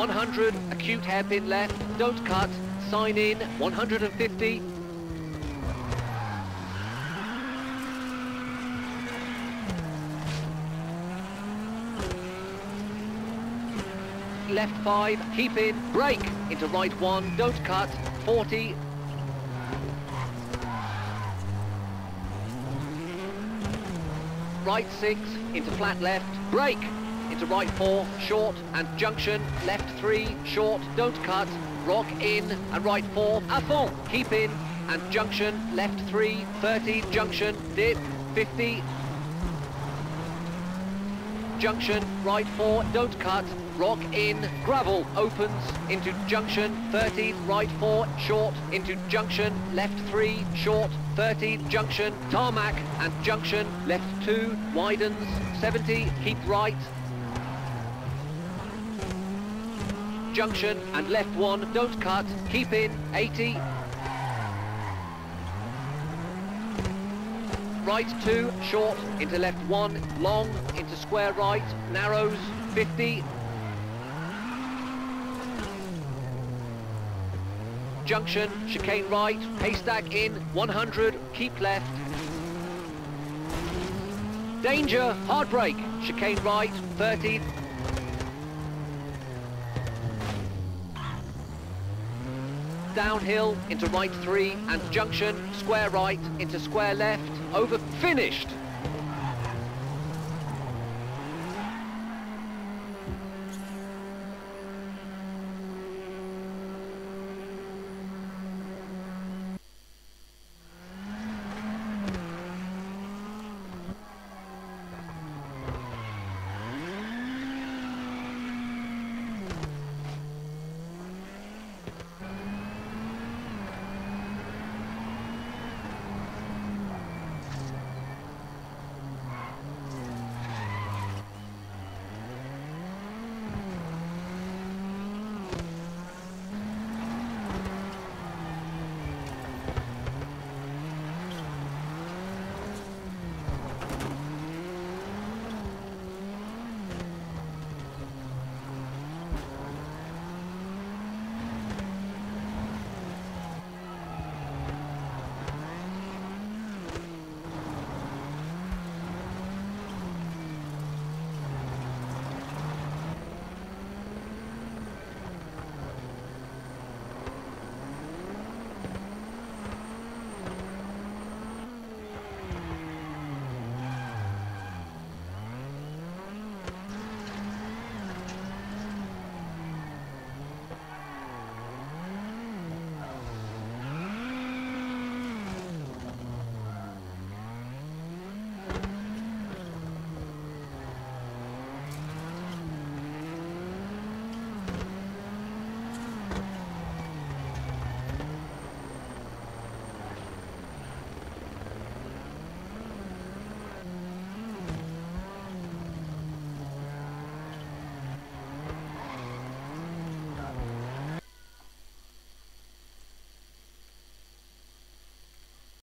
100, acute hairpin left, don't cut, sign in, 150. Left 5, keep in, brake, into right 1, don't cut, 40, right 6, into flat left, brake, into right 4, short, and junction, left 3, short, don't cut, rock in, and right 4, à fond, keep in, and junction, left 3, 30, junction, dip, 50, junction, right 4, don't cut, rock in, gravel, opens, into junction, 30, right 4, short, into junction, left 3, short, 30, junction, tarmac, and junction, left 2, widens, 70, keep right, junction, and left 1, don't cut, keep in, 80, right 2, short, into left 1, long, into square right, narrows, 50, junction, chicane right, haystack in, 100, keep left. Danger, hard brake, chicane right, 30. Downhill, into right 3, and junction, square right, into square left, over, finished.